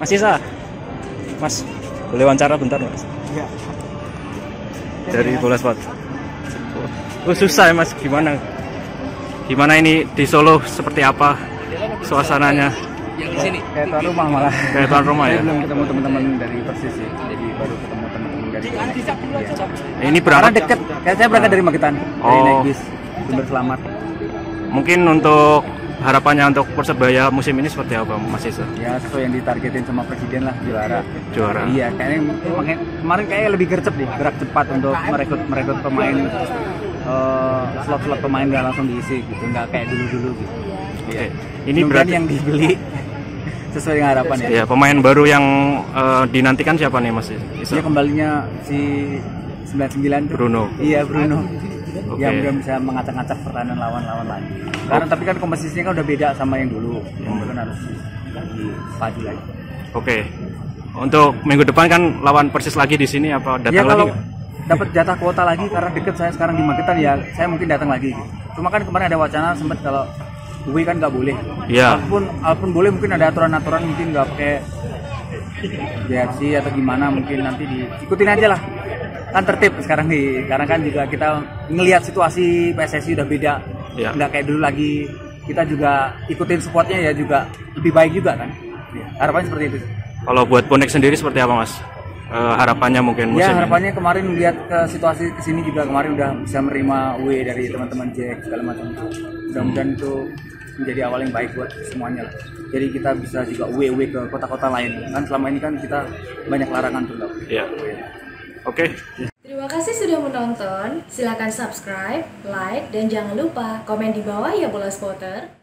Mas Isa, Mas, boleh wawancara bentar Mas? Iya. Dari Bola Sport. Oh susah ya Mas, gimana? Gimana ini di Solo seperti apa suasananya? Yang di sini. Kayak tuan rumah malah. Kayak tuan rumah ya? belum ketemu teman-teman dari Persis sih. Jadi baru ketemu teman-teman dari Iya. Ini Karena berangkat deket. Kayak saya berangkat dari Magetan. Dari Oh. naik bis. Sumber Selamat. mungkin untuk harapannya untuk Persebaya musim ini seperti apa Mas Isa? Ya sesuai yang ditargetin sama presiden lah juara. Juara. Iya, kayaknya kemarin kayaknya lebih gercep nih, gerak cepat untuk merekrut merekrut pemain eh, slot-slot pemain nggak langsung diisi gitu, nggak kayak dulu-dulu gitu. Oke. Ini Mudah-mudahan berarti yang dibeli sesuai dengan harapan ya. ya pemain baru yang eh, dinantikan siapa nih Mas Isa? Dia kembalinya si 99 tuh. Bruno. Iya Bruno. Oke. Yang dia bisa mengacak-ngacak pertahanan lawan-lawan lagi. Karena tapi kan komposisinya kan udah beda sama yang dulu. Yang dulu kan harus lagi padu lagi. Oke. Untuk minggu depan kan lawan Persis lagi di sini apa datang ya kalau lagi? dapat jatah kuota lagi karena deket saya sekarang di Magetan ya saya mungkin datang lagi. gitu. Cuma kan kemarin ada wacana sempat kalau UI kan nggak boleh. Iya. Walaupun, walaupun boleh mungkin ada aturan-aturan mungkin nggak pakai BRC atau gimana mungkin nanti diikutin aja lah. Kan tertib sekarang nih karena kan juga kita ngelihat situasi PSSI udah beda. Iya. Nggak kayak dulu lagi. Kita juga ikutin supportnya ya juga lebih baik juga kan. Ya, harapannya seperti itu. Kalau buat bonek sendiri seperti apa Mas? Eh, harapannya mungkin musim Ya ini? harapannya kemarin lihat ke situasi ke sini juga kemarin udah bisa menerima W dari teman-teman Jack segala macam itu. Mudah-mudahan itu menjadi awal yang baik buat semuanya lah. Jadi kita bisa juga W W ke kota-kota lain. Kan selama ini kan kita banyak larangan tuh. Iya. Oke. Terima kasih sudah menonton. Silakan subscribe, like, dan jangan lupa komen di bawah ya bola spotter.